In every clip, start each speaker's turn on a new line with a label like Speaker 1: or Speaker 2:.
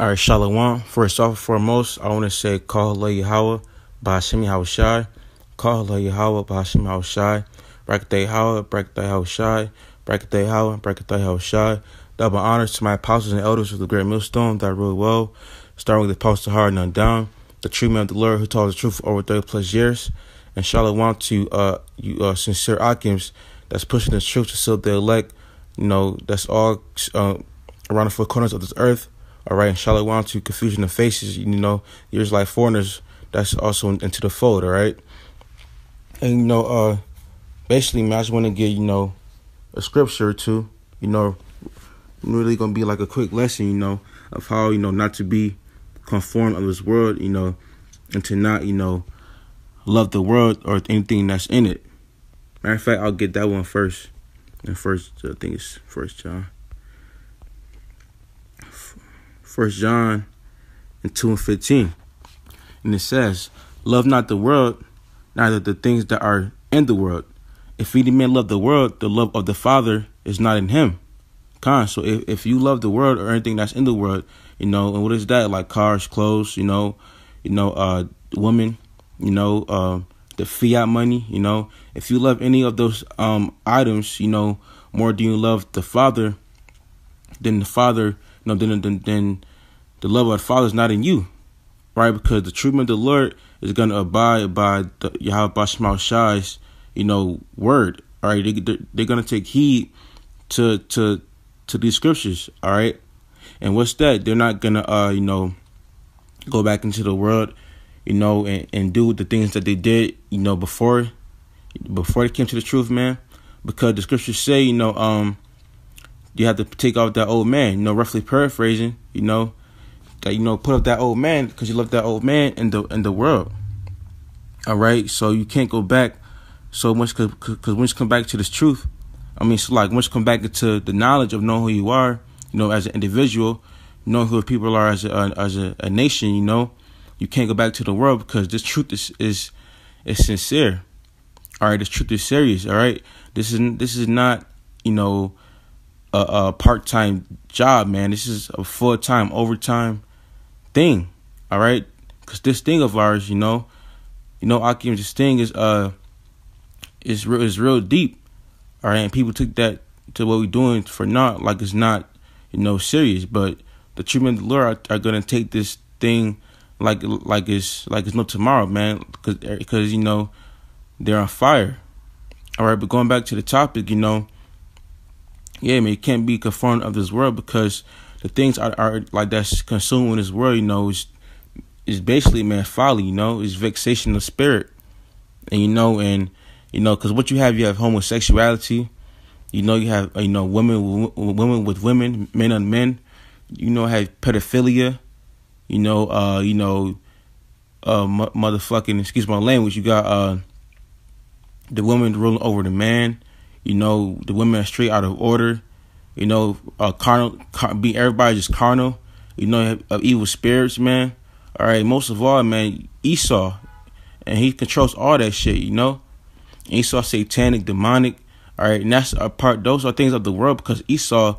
Speaker 1: All right, Shalom. First off, foremost, I want to say Call Yahweh by Hashem Yahushai. Call Yahweh by Hashem Yahushai. Brakatay Yahweh, Brakatay Yahushai. Brakatay Yahweh, Brakatay Yahushai. Double honors to my apostles and elders of the great millstone that rule well, starting with the apostle hard and down, the true man of the Lord who told the truth for over 30 plus years. And Shalom to uh, you uh, sincere Akims that's pushing the truth to seal the elect. You know, that's all uh, around the four corners of this earth. All right, and Shalom to confusion of faces. You know, years like foreigners. That's also into the fold. All right, and you know, uh, basically, man, I just want to get you know a scripture two. You know, really gonna be like a quick lesson. You know, of how you know not to be conformed of this world. You know, and to not you know love the world or anything that's in it. Matter of fact, I'll get that one first. And first, I think it's First John. First John and 2 and 15. And it says, Love not the world, neither the things that are in the world. If any man love the world, the love of the Father is not in him. Con. So if, if you love the world or anything that's in the world, you know, and what is that? Like cars, clothes, you know, you know, uh women, you know, uh, the fiat money, you know. If you love any of those um items, you know, more than you love the Father, then the Father you know, then, then, then the love of the Father is not in you, right? Because the treatment of the Lord is going to abide by the Yahweh Shai's, you know, word. All right, they, they're going to take heed to to to these scriptures. All right, and what's that? They're not going to, uh, you know, go back into the world, you know, and, and do the things that they did, you know, before before they came to the truth, man. Because the scriptures say, you know, um, you have to take off that old man. You know, roughly paraphrasing. You know, you know put up that old man because you love that old man in the in the world. All right, so you can't go back so much because once you come back to this truth, I mean, so like once you come back into the knowledge of knowing who you are, you know, as an individual, knowing who people are as a uh, as a, a nation, you know, you can't go back to the world because this truth is is is sincere. All right, this truth is serious. All right, this is this is not you know a, a part time job, man. This is a full time overtime thing. All right, because this thing of ours, you know, you know, Akim, this thing is uh is real is real deep. All right, and people took that to what we're doing for not like it's not you know serious, but the treatment of the Lord are, are gonna take this thing like like it's like it's no tomorrow, man. Because because you know they're on fire. All right, but going back to the topic, you know yeah, man, you can't be conformed of this world because the things are, are like that's consumed in this world, you know, is is basically man folly, you know, is vexation of spirit, and you know, and you know, because what you have, you have homosexuality, you know, you have you know women women with women, men on men, you know, have pedophilia, you know, uh, you know, uh, motherfucking excuse my language, you got uh, the woman ruling over the man. You know, the women are straight out of order. You know, uh, carnal, car, be everybody just carnal. You know, of evil spirits, man. All right, most of all, man, Esau, and he controls all that shit. You know, Esau satanic, demonic. All right, and that's a part. Those are things of the world because Esau,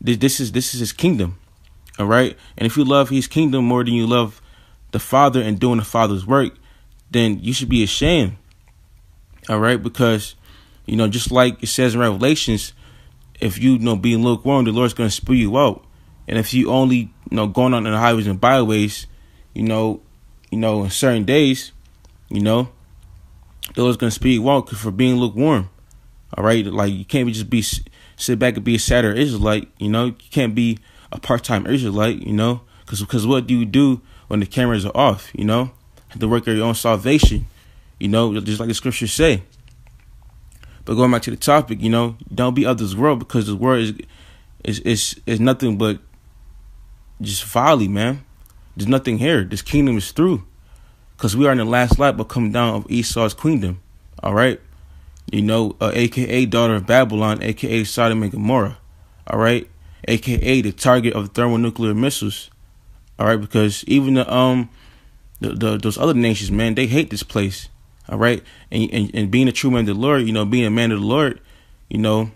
Speaker 1: this, this is this is his kingdom. All right, and if you love his kingdom more than you love the Father and doing the Father's work, then you should be ashamed. All right, because you know, just like it says in Revelations, if you, you know being lukewarm, the Lord's going to spew you out. And if you only you know going on in the highways and byways, you know, you know, in certain days, you know, the Lord's going to spew you out for being lukewarm. All right, like you can't just be sit back and be a sadder Israelite. You know, you can't be a part time Israelite. You know, because because what do you do when the cameras are off? You know, have to work on your own salvation. You know, just like the scriptures say. But going back to the topic, you know, don't be of this world because the world is is is is nothing but just folly, man. There's nothing here. This kingdom is through. Cause we are in the last lap but come down of Esau's kingdom. All right. You know, uh, aka daughter of Babylon, aka Sodom and Gomorrah. All right. AKA the target of thermonuclear missiles. All right, because even the um the, the those other nations, man, they hate this place. All right. And, and, and being a true man of the Lord, you know, being a man of the Lord, you know,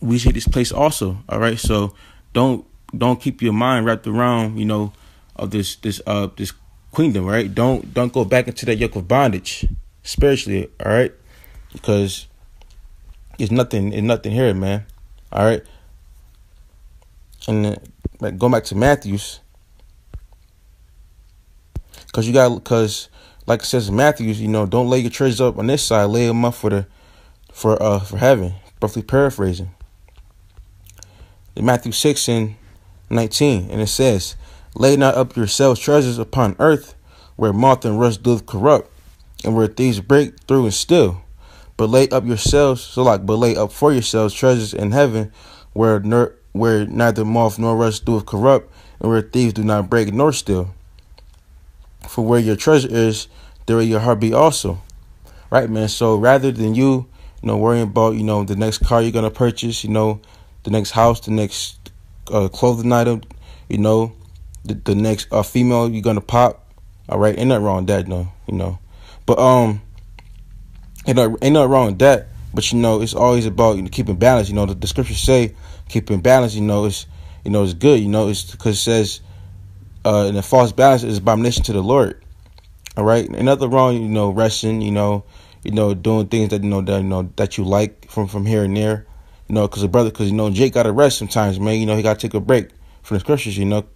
Speaker 1: we should this place also. All right. So don't don't keep your mind wrapped around, you know, of this this uh this queendom, right? Don't don't go back into that yoke of bondage spiritually, all right? Because there's nothing, there's nothing here, man. All right. And then, like going back to Matthews, because you got because like it says in Matthews, you know, don't lay your treasures up on this side, lay them up for the for uh for heaven. Roughly paraphrasing. In Matthew six and nineteen, and it says, Lay not up yourselves treasures upon earth, where moth and rust doth corrupt, and where thieves break through and steal. But lay up yourselves, so like, but lay up for yourselves treasures in heaven, where ner- where neither moth nor rust doeth corrupt, and where thieves do not break nor steal. For where your treasure is, there will your heart be also. Right, man. So rather than you, you know, worrying about, you know, the next car you're gonna purchase, you know, the next house, the next uh, clothing item, you know, the, the next uh, female you're gonna pop. All right, ain't nothing wrong with that, no, you know. But um, ain't not, ain't nothing wrong with that. But you know, it's always about you know, keeping balance. You know, the, the scriptures say keeping balance. You know, it's you know it's good. You know, it's because it says uh, and the false balance is abomination to the Lord. All right, and nothing wrong. You know, resting. You know, you know, doing things that you know that you know that you like from from here and there. You know, because a brother, because you know Jake got to rest sometimes, man. You know, he got to take a break from the scriptures. You know,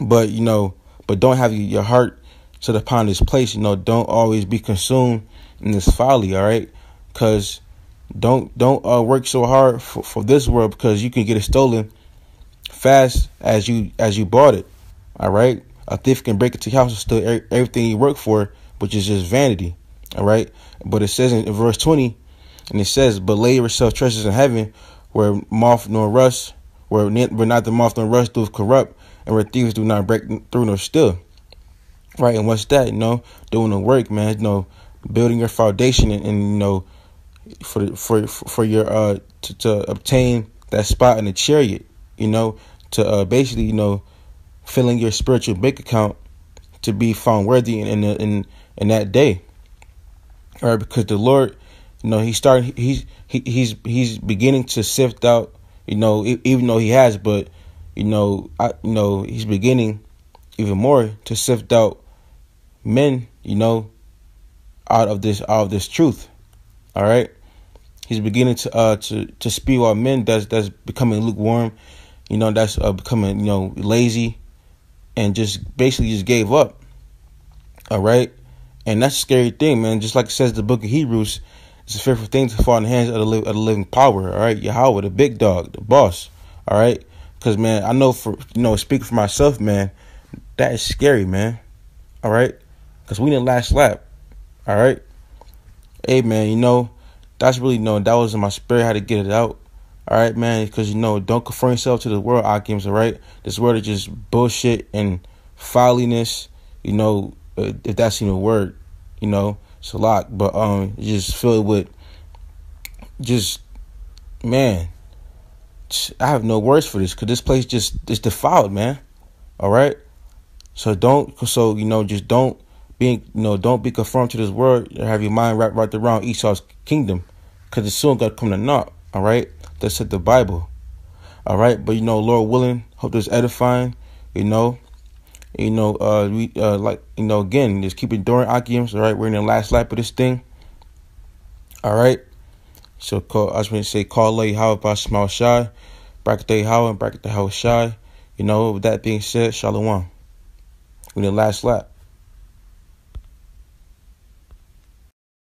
Speaker 1: but you know, but don't have your heart set upon this place. You know, don't always be consumed in this folly. All right, because don't don't uh, work so hard for, for this world because you can get it stolen fast as you as you bought it. All right, a thief can break into your house and steal everything you work for, which is just vanity. All right, but it says in verse twenty, and it says, "But lay yourself treasures in heaven, where moth nor rust, where where not the moth nor rust do corrupt, and where thieves do not break through nor steal." Right, and what's that? You know, doing the work, man. You know, building your foundation, and, and you know, for for for your uh to, to obtain that spot in the chariot. You know, to uh basically you know filling your spiritual bank account to be found worthy in in in, in that day. All right, because the Lord, you know, He started. He's he, he's he's beginning to sift out. You know, even though He has, but you know, I you know He's beginning even more to sift out men. You know, out of this out of this truth. All right, He's beginning to uh to to spew out men that's that's becoming lukewarm. You know, that's uh, becoming you know lazy and just basically just gave up. All right. And that's a scary thing, man. Just like it says the book of Hebrews, it's a fearful thing to fall in the hands of the, of the living power. All right. Yahweh, the big dog, the boss. All right. Because, man, I know for, you know, speaking for myself, man, that is scary, man. All right. Because we didn't last lap. All right. Hey, man, you know, that's really, you know, that was in my spirit, how to get it out. All right, man, because you know, don't conform yourself to the world Akims, all right? This world is just bullshit and folliness, you know, uh, if that's even a word, you know, it's a lot, but um, just filled with just, man, I have no words for this because this place just is defiled, man. All right, so don't, so you know, just don't be, you know, don't be conformed to this world. Have your mind wrapped right around Esau's kingdom, because it's soon gonna come to naught. All right. That said the Bible. All right, but you know, Lord willing, hope this edifying. You know, you know, uh, we uh, like you know, again, just keep it during Akims. All right, we're in the last lap of this thing. All right, so call. I was going to say, call lay how about small shy, bracket day how and bracket the house shy. You know, with that being said, shalom. We're in the last lap.